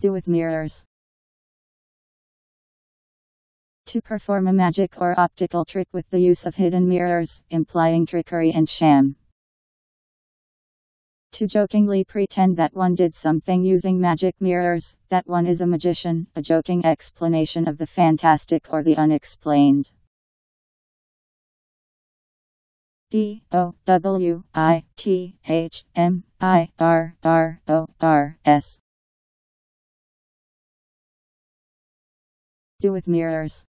Do with mirrors. To perform a magic or optical trick with the use of hidden mirrors, implying trickery and sham. To jokingly pretend that one did something using magic mirrors, that one is a magician, a joking explanation of the fantastic or the unexplained. D O W I T H M I R R O R Do with mirrors.